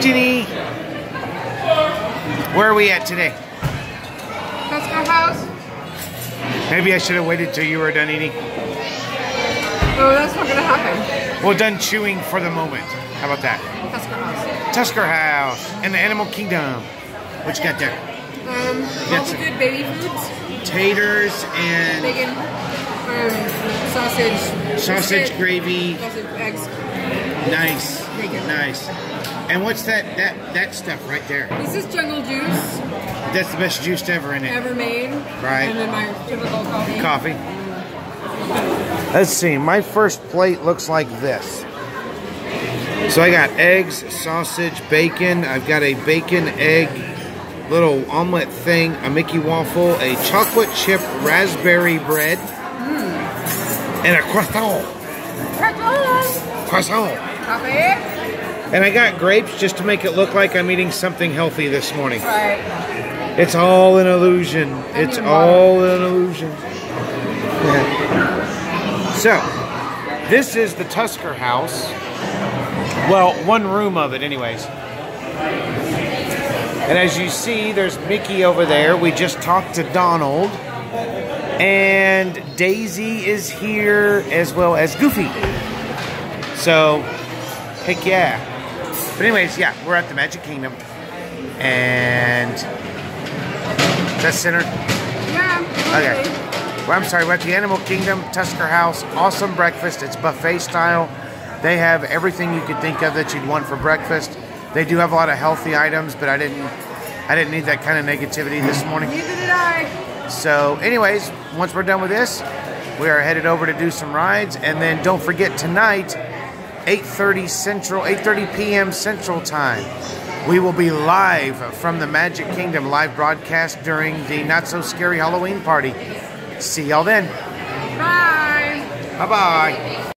Jeannie. Where are we at today? Tusker house. Maybe I should have waited till you were done eating. Oh, that's not gonna happen. Well, done chewing for the moment. How about that? Tusker house. Tusker House and the Animal Kingdom. What you got there? Um, all the good baby foods. Taters and Bacon. Um, sausage. sausage biscuit, gravy. Sausage eggs. Nice, nice. And what's that? That that stuff right there? This is jungle juice That's the best juice ever in it. ever made. Right. And then my typical coffee. Coffee. Let's see. My first plate looks like this. So I got eggs, sausage, bacon. I've got a bacon egg little omelet thing, a Mickey waffle, a chocolate chip raspberry bread, mm. and a croissant. Croissant. Coffee. And I got grapes just to make it look like I'm eating something healthy this morning. Right. It's all an illusion. It's need all an illusion. So, this is the Tusker house. Well, one room of it, anyways. And as you see, there's Mickey over there. We just talked to Donald. And Daisy is here as well as Goofy. So, heck yeah. But anyways, yeah, we're at the Magic Kingdom. And is that center? Yeah. Okay. Well, I'm sorry, we're at the Animal Kingdom, Tusker House. Awesome breakfast. It's buffet style. They have everything you could think of that you'd want for breakfast. They do have a lot of healthy items, but I didn't I didn't need that kind of negativity this morning. Neither did I. So, anyways, once we're done with this, we are headed over to do some rides, and then don't forget tonight, 8:30 Central, 8:30 p.m. Central Time. We will be live from the Magic Kingdom live broadcast during the Not So Scary Halloween party. See y'all then. Bye. Bye bye.